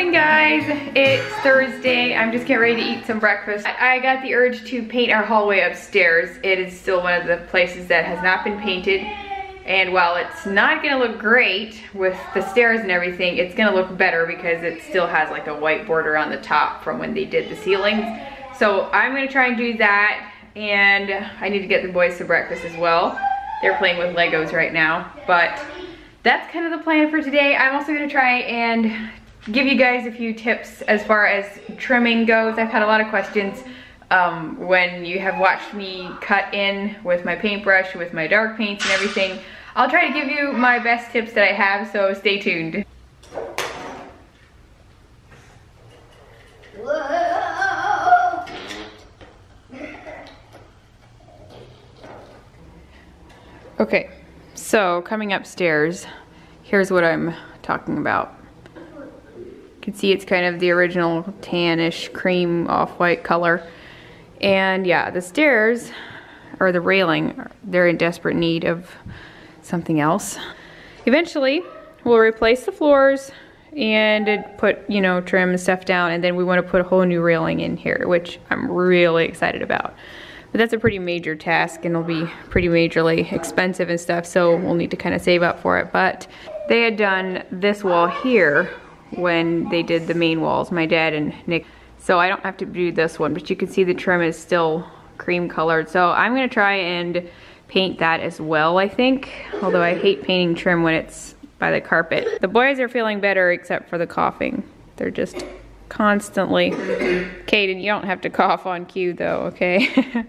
morning guys. It's Thursday. I'm just getting ready to eat some breakfast. I, I got the urge to paint our hallway upstairs. It is still one of the places that has not been painted. And while it's not gonna look great with the stairs and everything, it's gonna look better because it still has like a white border on the top from when they did the ceilings. So I'm gonna try and do that and I need to get the boys some breakfast as well. They're playing with Legos right now, but that's kind of the plan for today. I'm also gonna try and give you guys a few tips as far as trimming goes. I've had a lot of questions um, when you have watched me cut in with my paintbrush, with my dark paints and everything. I'll try to give you my best tips that I have, so stay tuned. Okay, so coming upstairs, here's what I'm talking about. Can see it's kind of the original tannish cream off-white color. And yeah, the stairs, or the railing, they're in desperate need of something else. Eventually, we'll replace the floors and put, you know, trim and stuff down, and then we want to put a whole new railing in here, which I'm really excited about. But that's a pretty major task and it'll be pretty majorly expensive and stuff, so we'll need to kind of save up for it. But they had done this wall here when they did the main walls, my dad and Nick. So I don't have to do this one, but you can see the trim is still cream colored. So I'm gonna try and paint that as well, I think. Although I hate painting trim when it's by the carpet. The boys are feeling better except for the coughing. They're just constantly. Caden, you don't have to cough on cue though, okay?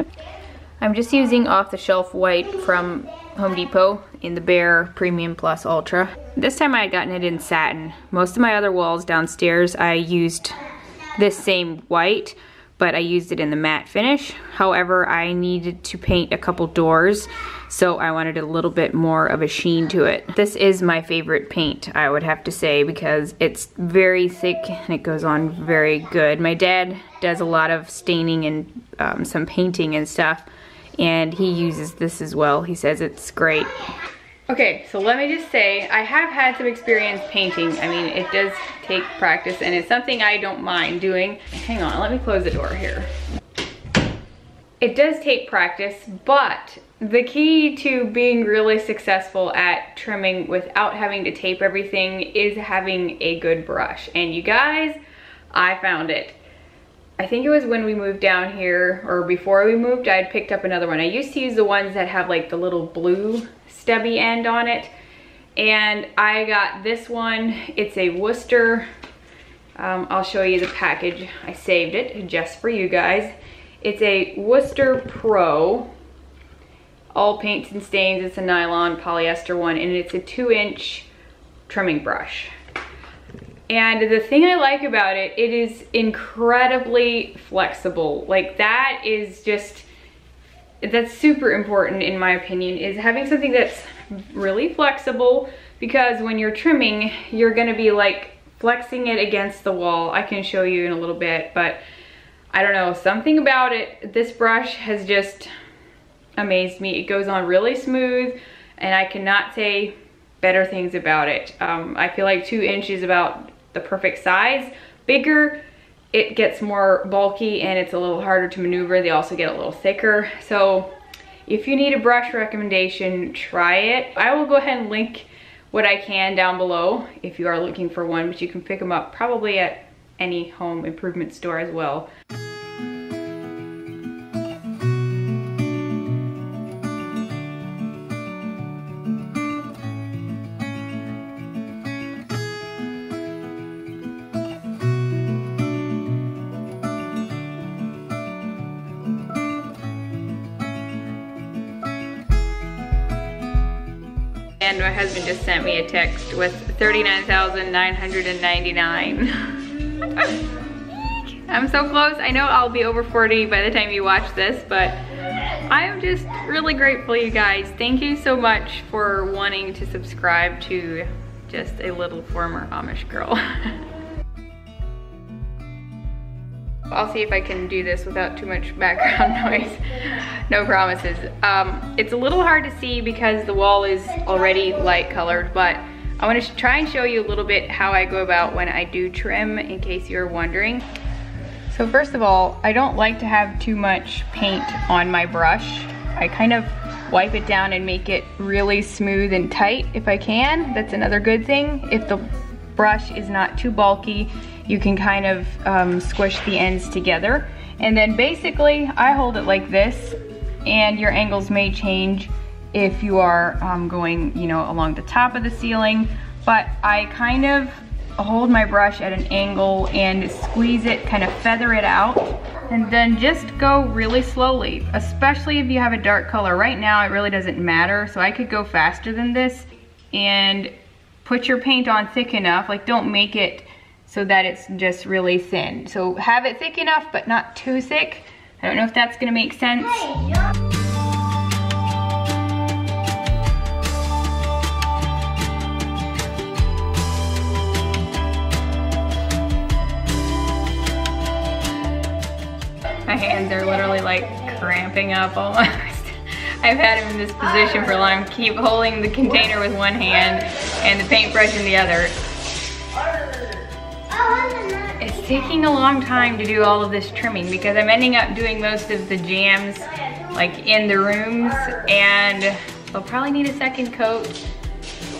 I'm just using off the shelf white from Home Depot in the Behr Premium Plus Ultra. This time I had gotten it in satin. Most of my other walls downstairs I used this same white, but I used it in the matte finish. However, I needed to paint a couple doors, so I wanted a little bit more of a sheen to it. This is my favorite paint, I would have to say, because it's very thick and it goes on very good. My dad does a lot of staining and um, some painting and stuff, and he uses this as well. He says it's great. Okay, so let me just say, I have had some experience painting. I mean, it does take practice and it's something I don't mind doing. Hang on, let me close the door here. It does take practice, but the key to being really successful at trimming without having to tape everything is having a good brush. And you guys, I found it. I think it was when we moved down here or before we moved, I had picked up another one. I used to use the ones that have like the little blue stubby end on it. And I got this one. It's a Wooster. Um, I'll show you the package. I saved it just for you guys. It's a Wooster Pro. All paints and stains. It's a nylon polyester one and it's a two inch trimming brush. And the thing I like about it, it is incredibly flexible. Like that is just, that's super important in my opinion, is having something that's really flexible because when you're trimming, you're gonna be like flexing it against the wall. I can show you in a little bit, but I don't know, something about it, this brush has just amazed me. It goes on really smooth and I cannot say better things about it. Um, I feel like two inches about the perfect size. Bigger, it gets more bulky and it's a little harder to maneuver. They also get a little thicker. So if you need a brush recommendation, try it. I will go ahead and link what I can down below if you are looking for one, but you can pick them up probably at any home improvement store as well. And my husband just sent me a text with 39,999. I'm so close. I know I'll be over 40 by the time you watch this, but I'm just really grateful, you guys. Thank you so much for wanting to subscribe to just a little former Amish girl. I'll see if I can do this without too much background noise. no promises. Um, it's a little hard to see because the wall is already light colored, but I wanna try and show you a little bit how I go about when I do trim in case you're wondering. So first of all, I don't like to have too much paint on my brush. I kind of wipe it down and make it really smooth and tight if I can. That's another good thing. If the brush is not too bulky, you can kind of um, squish the ends together. And then basically, I hold it like this, and your angles may change if you are um, going, you know, along the top of the ceiling. But I kind of hold my brush at an angle and squeeze it, kind of feather it out, and then just go really slowly, especially if you have a dark color. Right now, it really doesn't matter, so I could go faster than this and put your paint on thick enough, like don't make it so that it's just really thin. So have it thick enough, but not too thick. I don't know if that's gonna make sense. My hands are literally like cramping up almost. I've had him in this position for a long, keep holding the container with one hand and the paintbrush in the other. Taking a long time to do all of this trimming because I'm ending up doing most of the jambs like in the rooms and I'll probably need a second coat.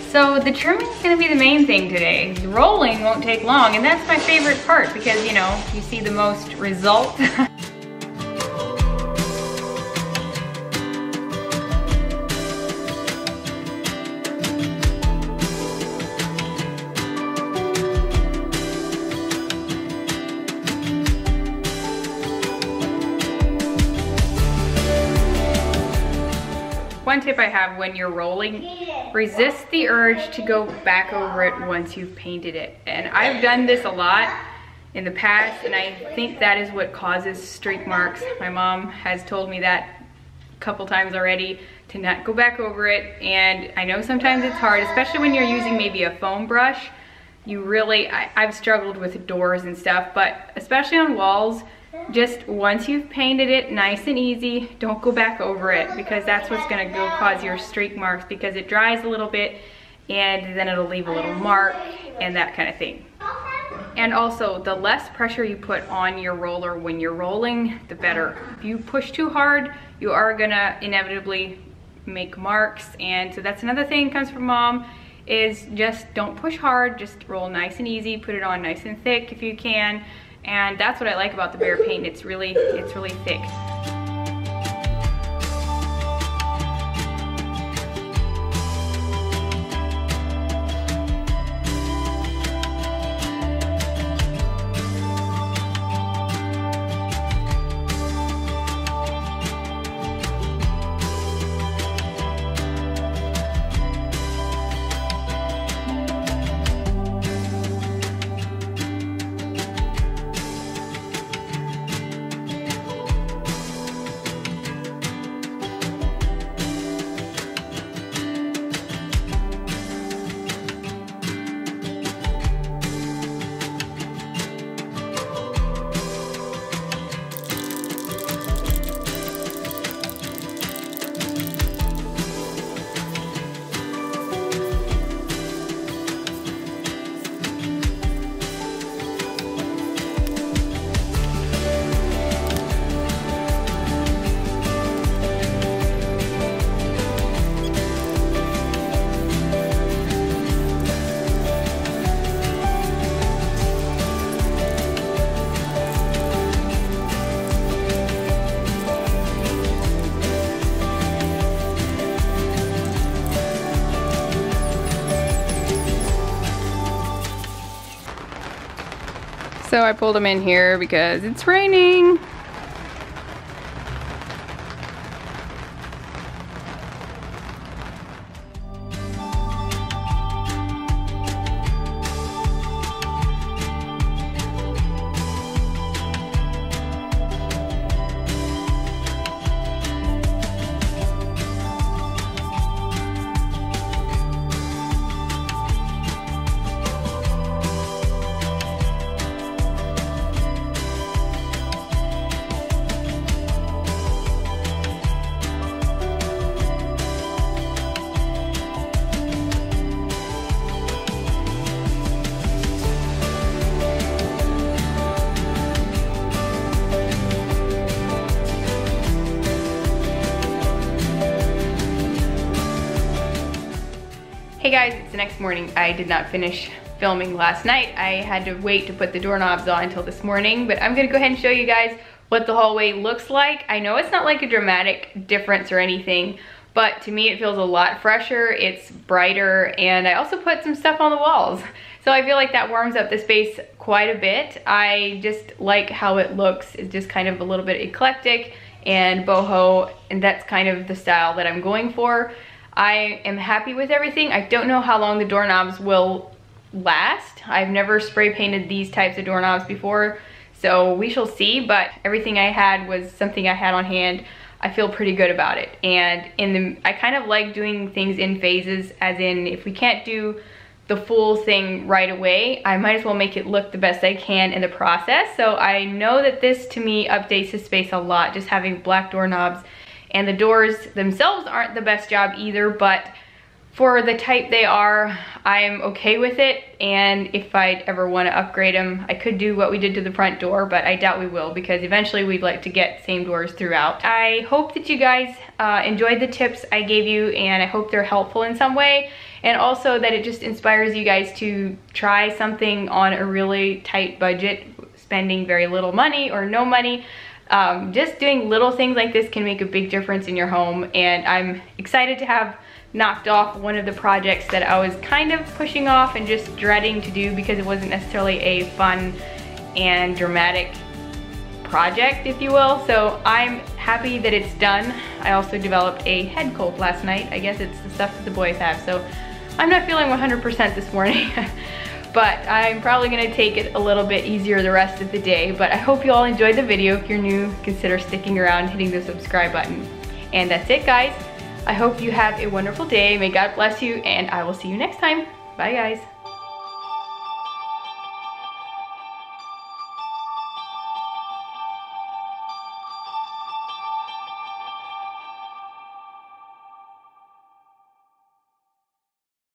So the trimming is gonna be the main thing today. Rolling won't take long and that's my favorite part because you know, you see the most result. have when you're rolling, resist the urge to go back over it once you've painted it. And I've done this a lot in the past and I think that is what causes streak marks. My mom has told me that a couple times already to not go back over it and I know sometimes it's hard, especially when you're using maybe a foam brush. You really, I, I've struggled with doors and stuff, but especially on walls, just once you've painted it nice and easy, don't go back over it because that's what's gonna go cause your streak marks because it dries a little bit and then it'll leave a little mark and that kind of thing. And also, the less pressure you put on your roller when you're rolling, the better. If you push too hard, you are gonna inevitably make marks. And so that's another thing comes from mom is just don't push hard, just roll nice and easy, put it on nice and thick if you can. And that's what I like about the Behr paint. It's really, it's really thick. So I pulled them in here because it's raining. Hey guys, it's the next morning. I did not finish filming last night. I had to wait to put the doorknobs on until this morning, but I'm gonna go ahead and show you guys what the hallway looks like. I know it's not like a dramatic difference or anything, but to me it feels a lot fresher, it's brighter, and I also put some stuff on the walls. So I feel like that warms up the space quite a bit. I just like how it looks. It's just kind of a little bit eclectic and boho, and that's kind of the style that I'm going for. I am happy with everything. I don't know how long the doorknobs will last. I've never spray painted these types of doorknobs before, so we shall see, but everything I had was something I had on hand. I feel pretty good about it. And in the, I kind of like doing things in phases, as in if we can't do the full thing right away, I might as well make it look the best I can in the process. So I know that this to me updates the space a lot, just having black doorknobs. And the doors themselves aren't the best job either, but for the type they are, I'm okay with it. And if I'd ever want to upgrade them, I could do what we did to the front door, but I doubt we will because eventually we'd like to get same doors throughout. I hope that you guys uh, enjoyed the tips I gave you and I hope they're helpful in some way. And also that it just inspires you guys to try something on a really tight budget, spending very little money or no money. Um, just doing little things like this can make a big difference in your home and I'm excited to have knocked off one of the projects that I was kind of pushing off and just dreading to do because it wasn't necessarily a fun and dramatic project, if you will. So I'm happy that it's done. I also developed a head cold last night. I guess it's the stuff that the boys have. So I'm not feeling 100% this morning. but I'm probably gonna take it a little bit easier the rest of the day. But I hope you all enjoyed the video. If you're new, consider sticking around, hitting the subscribe button. And that's it, guys. I hope you have a wonderful day. May God bless you, and I will see you next time. Bye, guys.